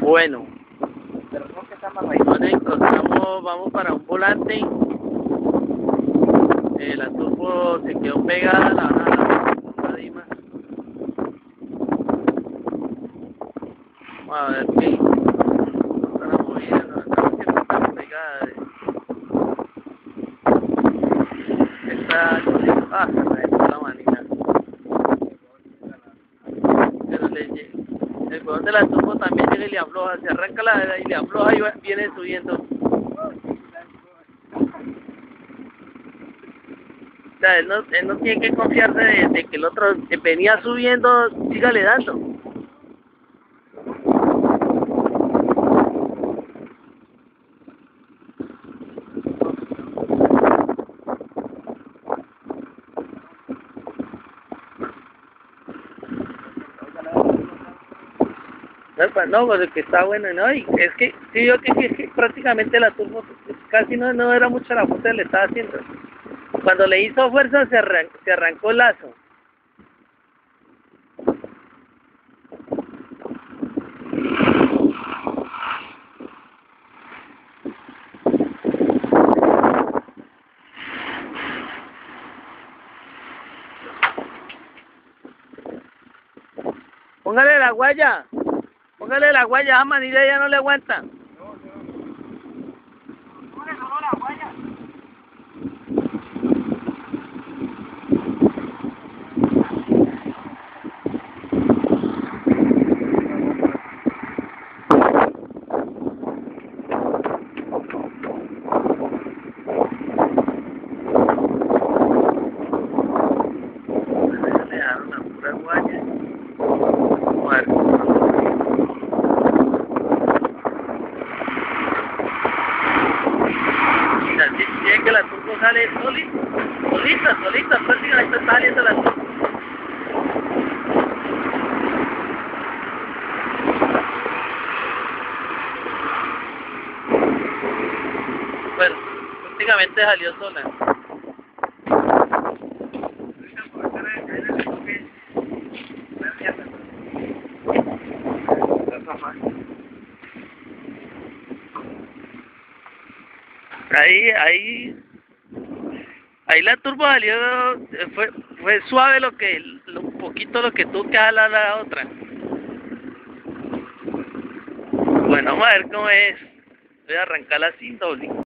Bueno, bueno, encontramos, vamos para un volante. Eh, la se quedó pegada, la. Vamos a ver qué. Está, ah, se me echó la manija. El huevón de la turbo también llega y le afloja, se arranca la y le afloja y viene subiendo. O sea, él no, él no tiene que confiarse de, de que el otro venía subiendo, sígale dando. No, pues, pues que está bueno, ¿no? Y es que, sí, yo que, es que prácticamente la turbo casi no, no era mucho la fuerza que le estaba haciendo. Cuando le hizo fuerza se arrancó el lazo. Póngale la guaya. Póngale la guaya, a manilla ya no le aguanta. Le dejaron la pura guaya. Vamos a ver. Mira, si si que la turbo sale solita, solita, solita, prácticamente está saliendo la. Bueno, prácticamente salió sola. Ahí, ahí, ahí la turbo salió, fue, fue suave lo que, lo, poquito lo que tuvo que jalar la otra. Bueno, vamos a ver cómo es. Voy a arrancarla sin doble.